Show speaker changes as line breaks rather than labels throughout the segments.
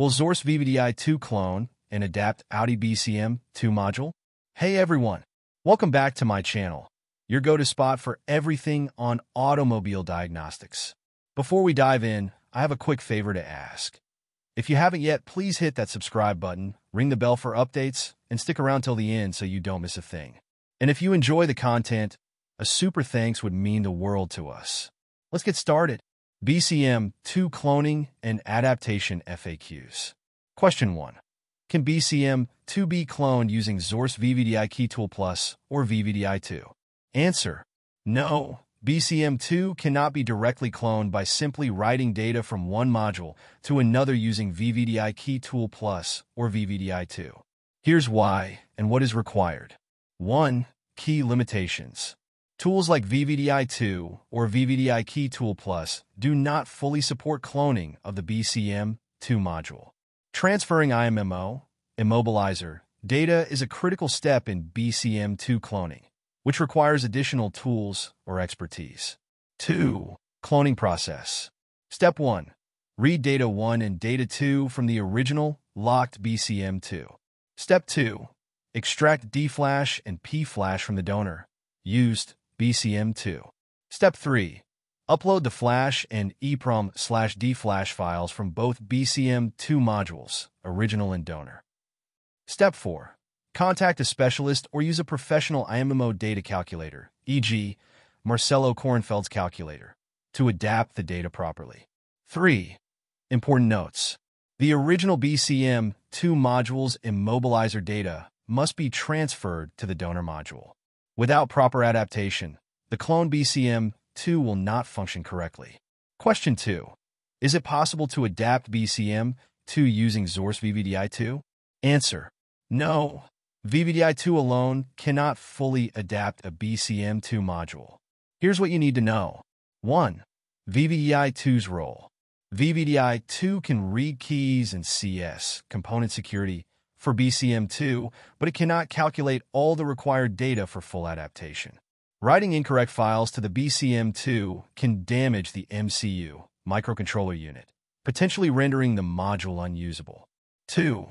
Will Xhorse VVDI2 clone and adapt Audi BCM2 module? Hey everyone, welcome back to my channel, your go-to spot for everything on automobile diagnostics. Before we dive in, I have a quick favor to ask. If you haven't yet, please hit that subscribe button, ring the bell for updates, and stick around till the end so you don't miss a thing. And if you enjoy the content, a super thanks would mean the world to us. Let's get started. BCM 2 Cloning and Adaptation FAQs. Question 1. Can BCM 2 be cloned using Xhorse VVDI Key Tool Plus or VVDI 2? Answer. No. BCM 2 cannot be directly cloned by simply writing data from one module to another using VVDI Key Tool Plus or VVDI 2. Here's why and what is required. 1. Key limitations. Tools like VVDI2 or VVDI Key Tool Plus do not fully support cloning of the BCM2 module. Transferring IMMO, immobilizer, data is a critical step in BCM2 cloning which requires additional tools or expertise. 2. Cloning process. Step 1. Read data 1 and data 2 from the original locked BCM2. Step 2. Extract DFlash and PFlash from the donor, used BCM2. Step 3. Upload the flash and EEPROM slash DFlash files from both BCM2 modules, original and donor. Step 4. Contact a specialist or use a professional IMMO data calculator, e.g., Marcelo Korenfeld's calculator, to adapt the data properly. 3. Important notes. The original BCM 2 module's immobilizer data must be transferred to the donor module. Without proper adaptation, the clone BCM 2 will not function correctly. Question 2. Is it possible to adapt BCM 2 using Xhorse VVDI2? Answer. No, VVDI2 alone cannot fully adapt a BCM2 module. Here's what you need to know. 1. VVDI2's role. VVDI2 can read keys and CS, component security, for BCM2, but it cannot calculate all the required data for full adaptation. Writing incorrect files to the BCM2 can damage the MCU, microcontroller unit, potentially rendering the module unusable. 2.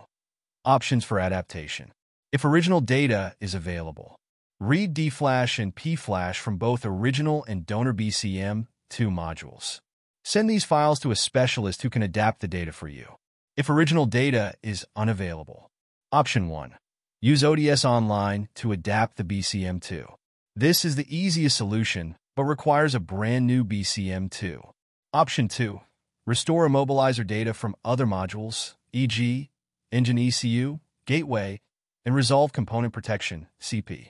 Options for adaptation. If original data is available, read DFlash and PFlash from both original and donor BCM 2 modules. Send these files to a specialist who can adapt the data for you. If original data is unavailable, option 1. Use ODIS Online to adapt the BCM2. This is the easiest solution, but requires a brand new BCM2. Option 2. Restore immobilizer data from other modules, e.g., Engine ECU, Gateway, and resolve component protection, CP.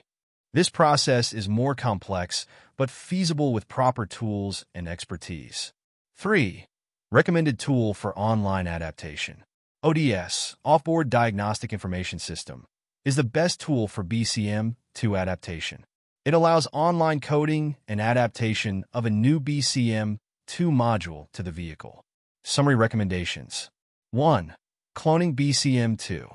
This process is more complex, but feasible with proper tools and expertise. 3. Recommended tool for online adaptation. ODIS, Offboard Diagnostic Information System, is the best tool for BCM 2 adaptation. It allows online coding and adaptation of a new BCM 2 module to the vehicle. Summary recommendations 1. Cloning BCM 2.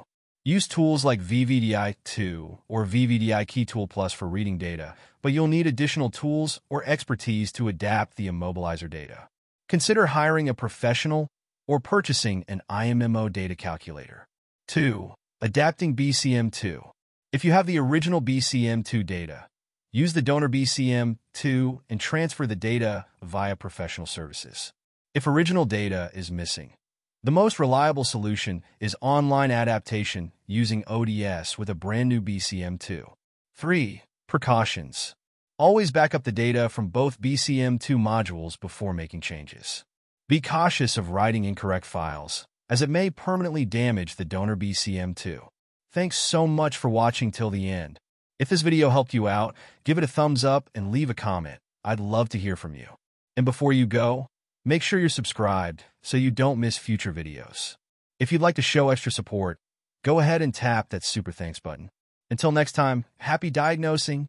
Use tools like VVDI2 or VVDI Key Tool Plus for reading data, but you'll need additional tools or expertise to adapt the immobilizer data. Consider hiring a professional or purchasing an IMMO data calculator. 2. Adapting BCM2. If you have the original BCM2 data, use the donor BCM2 and transfer the data via professional services. If original data is missing, the most reliable solution is online adaptation using ODIS with a brand new BCM2. 3. Precautions. Always back up the data from both BCM2 modules before making changes. Be cautious of writing incorrect files, as it may permanently damage the donor BCM2. Thanks so much for watching till the end. If this video helped you out, give it a thumbs up and leave a comment. I'd love to hear from you. And before you go, Make sure you're subscribed so you don't miss future videos. If you'd like to show extra support, go ahead and tap that super thanks button. Until next time, happy diagnosing